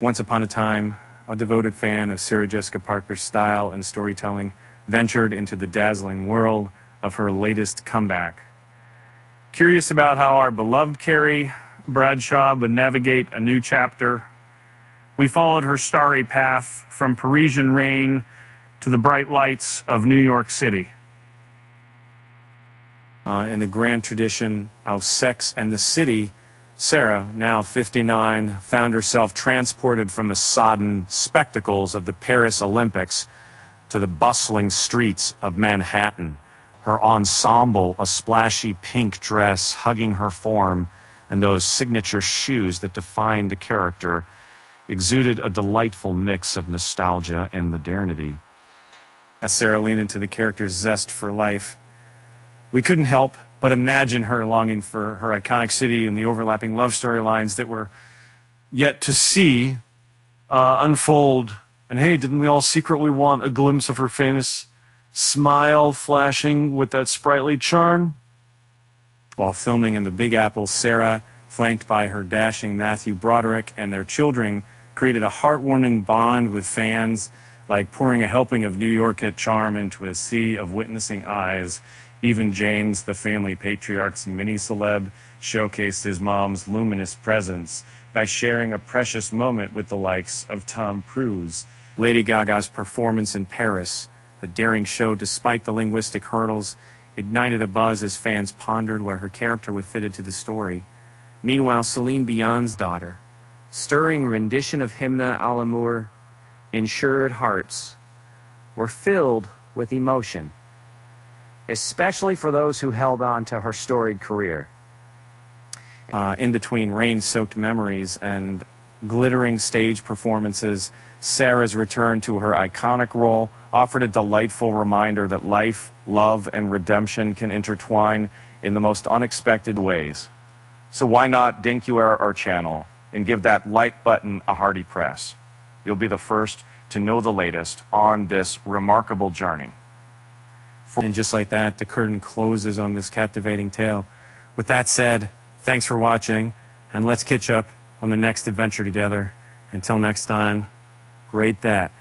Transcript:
Once upon a time, a devoted fan of Sarah Jessica Parker's style and storytelling ventured into the dazzling world of her latest comeback. Curious about how our beloved Carrie Bradshaw would navigate a new chapter, we followed her starry path from Parisian rain to the bright lights of New York City. Uh, in the grand tradition of Sex and the City, Sarah, now 59, found herself transported from the sodden spectacles of the Paris Olympics to the bustling streets of Manhattan. Her ensemble, a splashy pink dress hugging her form, and those signature shoes that defined the character, exuded a delightful mix of nostalgia and modernity. As Sarah leaned into the character's zest for life, we couldn't help but imagine her longing for her iconic city and the overlapping love storylines that were yet to see uh, unfold. And hey, didn't we all secretly want a glimpse of her famous smile flashing with that sprightly charm? While filming in the Big Apple, Sarah, flanked by her dashing Matthew Broderick and their children, created a heartwarming bond with fans, like pouring a helping of New York at charm into a sea of witnessing eyes even James, the family patriarch's mini celeb, showcased his mom's luminous presence by sharing a precious moment with the likes of Tom Cruise. Lady Gaga's performance in Paris, the daring show despite the linguistic hurdles, ignited a buzz as fans pondered where her character would fit into the story. Meanwhile, Celine Dion's daughter, stirring rendition of Hymne à l'amour, Insured Hearts, were filled with emotion especially for those who held on to her storied career. Uh, in between rain soaked memories and glittering stage performances, Sarah's return to her iconic role offered a delightful reminder that life, love, and redemption can intertwine in the most unexpected ways. So why not dink you our, our channel and give that like button a hearty press? You'll be the first to know the latest on this remarkable journey. And just like that, the curtain closes on this captivating tale. With that said, thanks for watching, and let's catch up on the next adventure together. Until next time, great that.